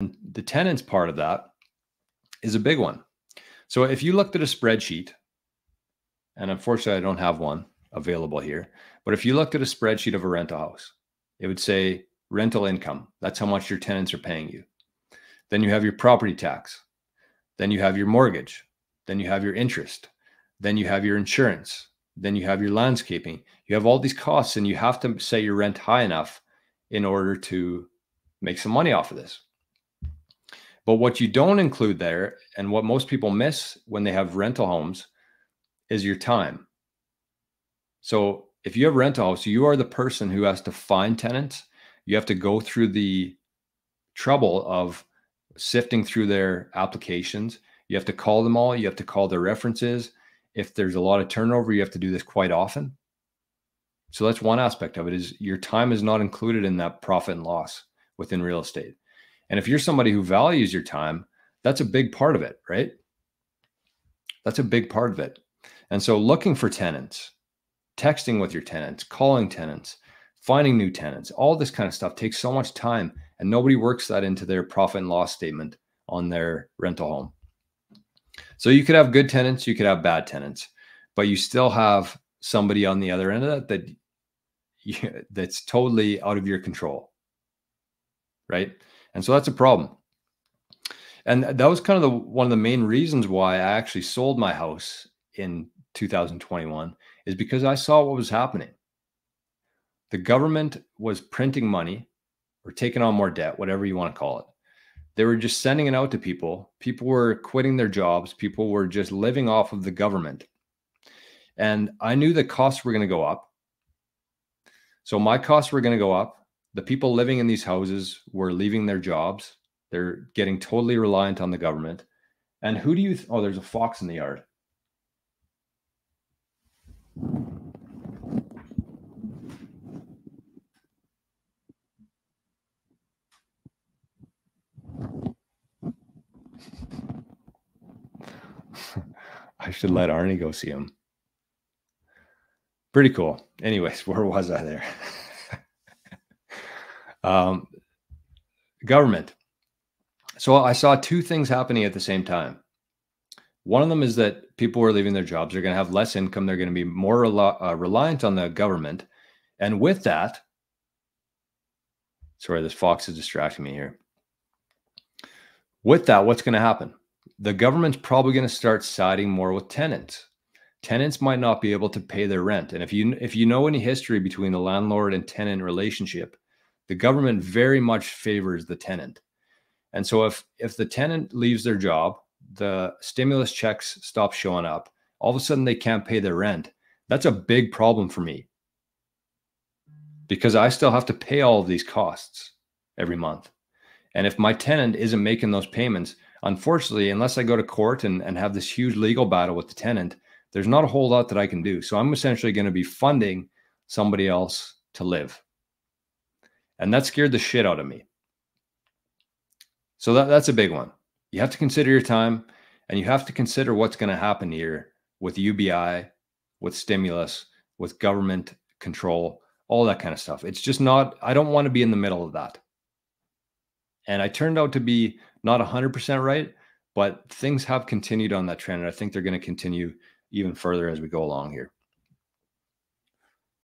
the tenants part of that is a big one. So if you looked at a spreadsheet, and unfortunately I don't have one available here, but if you looked at a spreadsheet of a rental house, it would say rental income. That's how much your tenants are paying you. Then you have your property tax. Then you have your mortgage. Then you have your interest. Then you have your insurance. Then you have your landscaping. You have all these costs, and you have to set your rent high enough in order to make some money off of this. But what you don't include there, and what most people miss when they have rental homes, is your time. So if you have rental house, you are the person who has to find tenants. You have to go through the trouble of sifting through their applications. You have to call them all. You have to call their references. If there's a lot of turnover, you have to do this quite often. So that's one aspect of it is your time is not included in that profit and loss within real estate. And if you're somebody who values your time, that's a big part of it, right? That's a big part of it. And so looking for tenants, texting with your tenants, calling tenants, finding new tenants, all this kind of stuff takes so much time and nobody works that into their profit and loss statement on their rental home. So you could have good tenants, you could have bad tenants, but you still have somebody on the other end of that that that's totally out of your control. Right? And so that's a problem. And that was kind of the one of the main reasons why I actually sold my house in 2021 is because I saw what was happening. The government was printing money or taking on more debt, whatever you want to call it. They were just sending it out to people. People were quitting their jobs. People were just living off of the government. And I knew the costs were going to go up. So my costs were going to go up. The people living in these houses were leaving their jobs. They're getting totally reliant on the government. And who do you? Th- oh, there's a fox in the yard. I should let Arnie go see him. Pretty cool. Anyways, where was I there? um, government. So I saw two things happening at the same time. One of them is that people are leaving their jobs They're going to have less income. They're going to be more rel- uh, reliant on the government. And with that, sorry, this fox is distracting me here. With that, what's going to happen? The government's probably going to start siding more with tenants. Tenants might not be able to pay their rent. And if you if you know any history between the landlord and tenant relationship, the government very much favors the tenant. And so if if the tenant leaves their job, the stimulus checks stop showing up, all of a sudden they can't pay their rent. That's a big problem for me. Because I still have to pay all of these costs every month. And if my tenant isn't making those payments, unfortunately, unless I go to court and, and have this huge legal battle with the tenant, there's not a whole lot that I can do. So I'm essentially going to be funding somebody else to live. And that scared the shit out of me. So that, that's a big one. You have to consider your time and you have to consider what's going to happen here with UBI, with stimulus, with government control, all that kind of stuff. It's just not, I don't want to be in the middle of that. And I turned out to be not 100% right, but things have continued on that trend. And I think they're going to continue even further as we go along here.